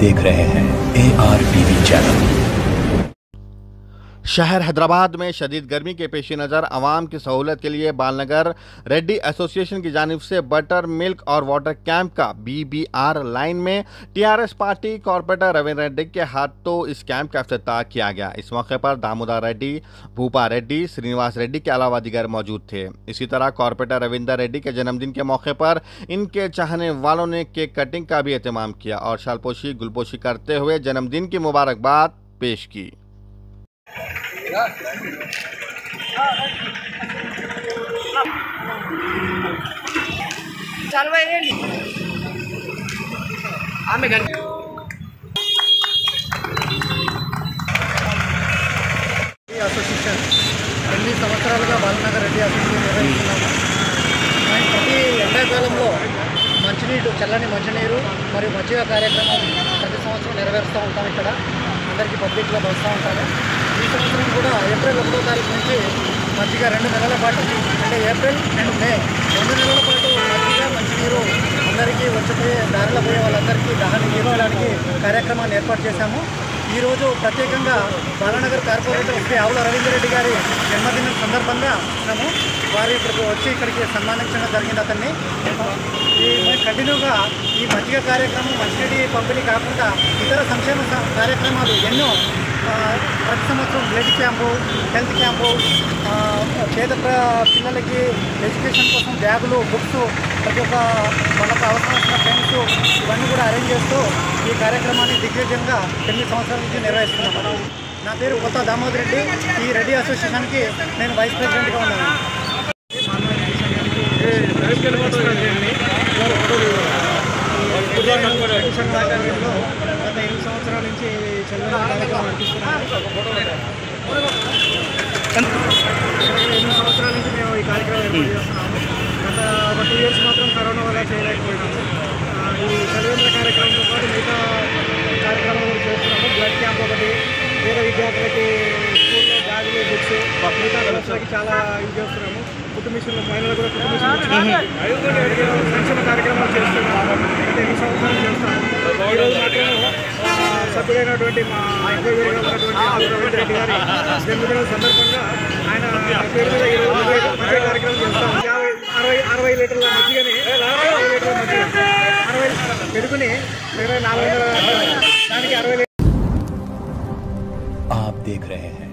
देख रहे हैं ए आर टीवी चैनल शहर हैदराबाद में शदीद गर्मी के पेश नज़र, आवाम की सहूलत के लिए बालनगर, रेड्डी एसोसिएशन की जानब से बटर मिल्क और वाटर कैंप का बीबीआर लाइन में TRS party corporator Ravindra Reddy के हाथों इस कैंप का अफ्ताह किया गया। इस मौके पर दामोदर रेड्डी, भूपा रेड्डी, श्रीनिवास रेड्डी के अलावा दिगर मौजूद थे। इसी तरह कॉरपोरेटर रविंदर रेड्डी के जन्मदिन के मौके पर इनके चाहने वालों ने केक कटिंग का भी एहतमाम किया और शालपोशी गुलपोशी करते हुए जन्मदिन की मुबारकबाद पेश की। చాలా వేయండి ఆమె గంట అసోసియేషన్ ఎనిమిది సంవత్సరాలుగా బాలనగర్ రెడ్డి అసోసియేషన్ నిర్వహిస్తున్నాము. మేము ప్రతి ఎండాకాలంలో మంచినీరు చల్లని మంచినీరు మరియు మజ్జిగ కార్యక్రమం ప్రతి సంవత్సరం నెరవేరుస్తూ ఉంటాం ఇక్కడ. అందరికీ పబ్లిక్లో వస్తూ ఉంటాము. సంవత్సరం కూడా ఏప్రిల్ ఒకటో తారీఖు నుంచి మజ్జిగ రెండు నెలల పాటు అంటే ఏప్రిల్ అండ్ మే రెండు నెలల పాటు మజ్జిగ మంచినీరు అందరికీ వచ్చిపోయే దారిలో పోయే వాళ్ళందరికీ దహనం ఇవ్వడానికి కార్యక్రమాన్ని ఏర్పాటు చేశాము. ఈరోజు ప్రత్యేకంగా బాలానగర్ కార్పొరేటర్ శ్రీ ఆవుల రవీందర్ రెడ్డి గారి జన్మదినం సందర్భంగా మేము వారు ఇక్కడికి వచ్చి ఇక్కడికి సన్మానించడం జరిగింది అతన్ని. ఈ కంటిన్యూగా ఈ మజ్జిగ కార్యక్రమం మంచినీటి పంపిణీ కాకుండా ఇతర సంక్షేమ కార్యక్రమాలు ఎన్నో ప్రతి సంవత్సరం బ్లడ్ క్యాంపు హెల్త్ క్యాంపు పేద పిల్లలకి ఎడ్యుకేషన్ కోసం బ్యాగులు బుక్స్ ప్రతి ఒక్క వాళ్ళకు అవసరమైన పెన్స్ ఇవన్నీ కూడా అరేంజ్ చేస్తూ ఈ కార్యక్రమాన్ని దిగ్విజయంగా తొమ్మిది సంవత్సరాల నుంచి నిర్వహిస్తున్నాం నా పేరు కొత్త దామోదర్ రెడ్డి ఈ రెడ్డి అసోసియేషన్కి నేను వైస్ ప్రెసిడెంట్గా ఉన్నాను గత ఎనిమిది సంవత్సరాల నుంచి చంద్రబాబు సంవత్సరాల నుంచి మేము ఈ కార్యక్రమం ఏర్పాటు చేస్తున్నాము గత ఒక టూ ఇయర్స్ మాత్రం కరోనా వల్ల చేయలేకపోయినాము ఈ చలివేంద్ర కార్యక్రమంతో పాటు మిగతా కార్యక్రమాలు చేస్తున్నాము బ్లడ్ క్యాంప్ ఒకటి పేద విద్యార్థులకి స్కూల్లో బ్యాగులు బుక్స్ మిగతా పిల్లలకి చాలా ఇది చేస్తున్నాము కుటుంబ మిషన్లు మహిళలు కూడా కుటుంబ సంక్షేమ కార్యక్రమాలు చేస్తున్నాము అంటే ఎన్ని సంవత్సరాలు చేస్తాము సభ్యుడైనటువంటి మా ఉన్నటువంటి రెడ్డి గారి జన్మదిన సందర్భంగా ఆయన పేరు మీద ఈరోజు కార్యక్రమం చేస్తాం. యాభై అరవై అరవై లీటర్ల మధ్య అరవై లీటర్ల మధ్య అరవై పెరుగుని ఇరవై నాలుగు వందల దానికి అరవై आप देख रहे हैं।